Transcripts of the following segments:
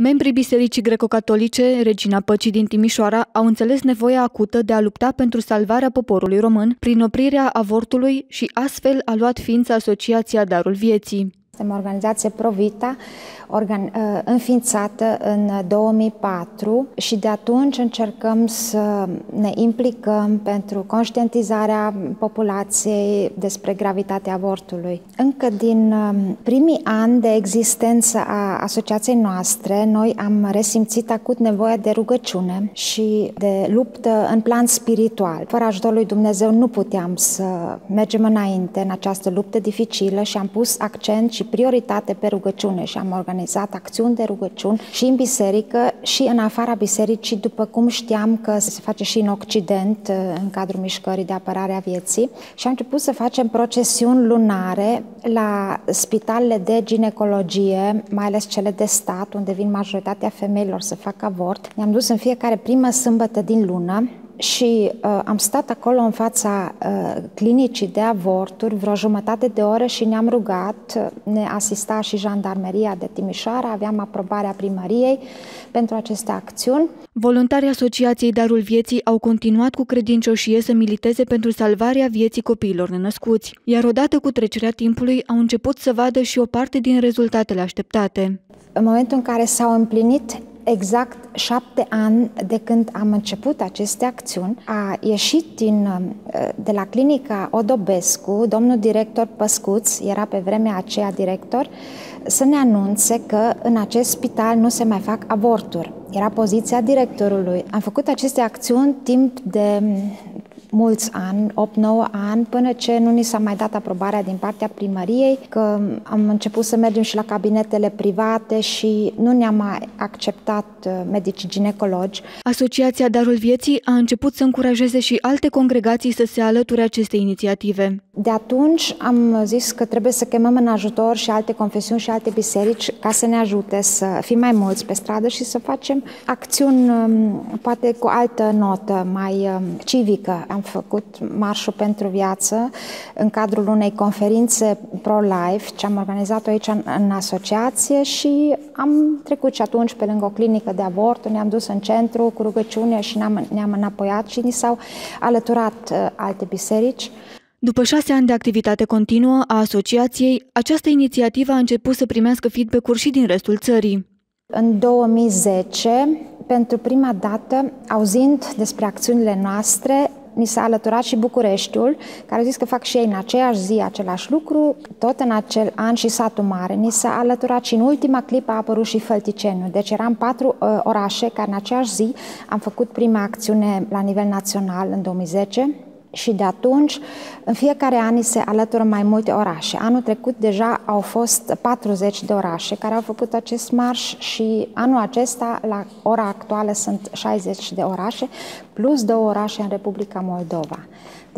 Membrii Bisericii Greco-Catolice, Regina Păcii din Timișoara, au înțeles nevoia acută de a lupta pentru salvarea poporului român prin oprirea avortului și astfel a luat ființă Asociația Darul Vieții. Suntem o organizație Provita, organ, uh, înființată în 2004 și de atunci încercăm să ne implicăm pentru conștientizarea populației despre gravitatea avortului. Încă din um, primii ani de existență a asociației noastre, noi am resimțit acut nevoia de rugăciune și de luptă în plan spiritual. Fără ajutorul lui Dumnezeu nu puteam să mergem înainte în această luptă dificilă și am pus accent și prioritate pe rugăciune și am organizat acțiuni de rugăciuni și în biserică și în afara bisericii, după cum știam că se face și în Occident, în cadrul mișcării de apărare a vieții. Și am început să facem procesiuni lunare la spitalele de ginecologie, mai ales cele de stat, unde vin majoritatea femeilor să facă avort. Ne-am dus în fiecare primă sâmbătă din lună și uh, am stat acolo în fața uh, clinicii de avorturi vreo jumătate de oră și ne-am rugat, ne asista și jandarmeria de Timișoara, aveam aprobarea primăriei pentru aceste acțiuni. Voluntarii Asociației Darul Vieții au continuat cu credincioșie să militeze pentru salvarea vieții copiilor nenăscuți, iar odată cu trecerea timpului au început să vadă și o parte din rezultatele așteptate. În momentul în care s-au împlinit exact șapte ani de când am început aceste acțiuni, a ieșit din, de la clinica Odobescu, domnul director Păscuț, era pe vremea aceea director, să ne anunțe că în acest spital nu se mai fac avorturi. Era poziția directorului. Am făcut aceste acțiuni timp de mulți ani, 8-9 ani, până ce nu ni s-a mai dat aprobarea din partea primăriei, că am început să mergem și la cabinetele private și nu ne-a mai acceptat uh, medicii ginecologi. Asociația Darul Vieții a început să încurajeze și alte congregații să se alăture acestei inițiative. De atunci am zis că trebuie să chemăm în ajutor și alte confesiuni și alte biserici ca să ne ajute să fim mai mulți pe stradă și să facem acțiuni um, poate cu altă notă, mai um, civică. Am făcut Marșul pentru Viață în cadrul unei conferințe pro-life ce am organizat-o aici în, în asociație și am trecut și atunci pe lângă o clinică de avort, ne-am dus în centru cu rugăciune și ne-am, ne-am înapoiat și ni s-au alăturat uh, alte biserici. După șase ani de activitate continuă a asociației, această inițiativă a început să primească feedback-uri și din restul țării. În 2010, pentru prima dată, auzind despre acțiunile noastre, ni s-a alăturat și Bucureștiul, care a zis că fac și ei în aceeași zi același lucru, tot în acel an și satul mare. Ni s-a alăturat și în ultima clipă a apărut și Fălticeniu. Deci eram patru uh, orașe care în aceeași zi am făcut prima acțiune la nivel național în 2010 și de atunci, în fiecare an se alătură mai multe orașe. Anul trecut deja au fost 40 de orașe care au făcut acest marș și anul acesta, la ora actuală, sunt 60 de orașe, plus două orașe în Republica Moldova.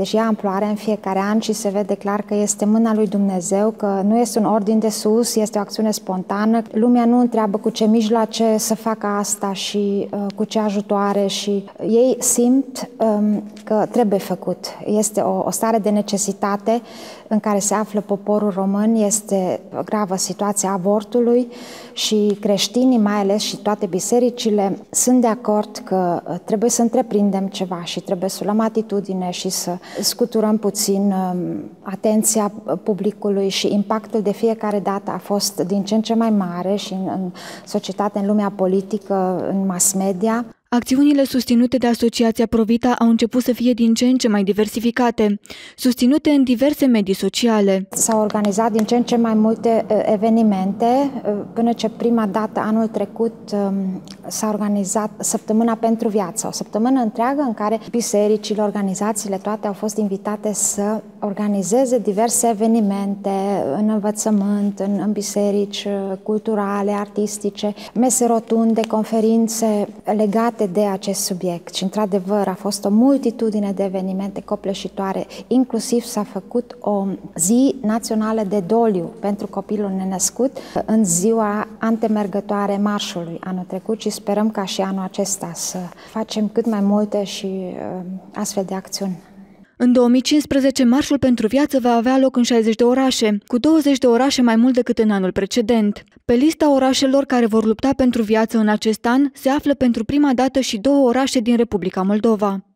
Deci ia amploare în fiecare an și se vede clar că este mâna lui Dumnezeu, că nu este un ordin de sus, este o acțiune spontană. Lumea nu întreabă cu ce mijloace să facă asta și uh, cu ce ajutoare și ei simt um, că trebuie făcut. Este o, o stare de necesitate în care se află poporul român, este gravă situația avortului și creștinii, mai ales și toate bisericile, sunt de acord că uh, trebuie să întreprindem ceva și trebuie să luăm atitudine și să scuturăm puțin um, atenția publicului și impactul de fiecare dată a fost din ce în ce mai mare și în, în societate, în lumea politică, în mass media. Acțiunile susținute de Asociația Provita au început să fie din ce în ce mai diversificate, susținute în diverse medii sociale. S-au organizat din ce în ce mai multe evenimente, până ce prima dată anul trecut um, s-a organizat Săptămâna pentru Viață, o săptămână întreagă în care bisericile, organizațiile, toate au fost invitate să organizeze diverse evenimente în învățământ, în, în biserici culturale, artistice, mese rotunde, conferințe legate legate de acest subiect și, într-adevăr, a fost o multitudine de evenimente copleșitoare. Inclusiv s-a făcut o zi națională de doliu pentru copilul nenăscut în ziua antemergătoare marșului anul trecut și sperăm ca și anul acesta să facem cât mai multe și uh, astfel de acțiuni. În 2015, Marșul pentru Viață va avea loc în 60 de orașe, cu 20 de orașe mai mult decât în anul precedent. Pe lista orașelor care vor lupta pentru viață în acest an se află pentru prima dată și două orașe din Republica Moldova.